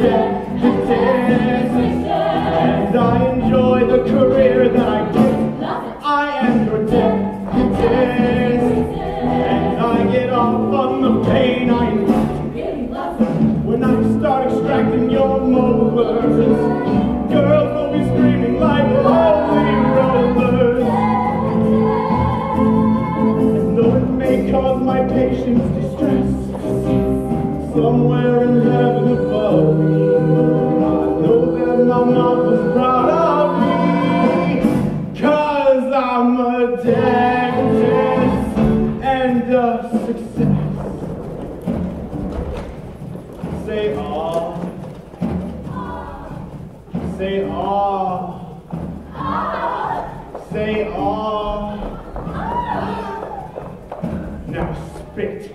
And I enjoy the career that I get. I am your dentist. And I get off on the pain I inflict. When I start extracting your molars, girls will be screaming like holy rollers. And though it may cause my distress, somewhere in heaven the dangers and of success. Say ah. Say ah. Say ah. Now spit.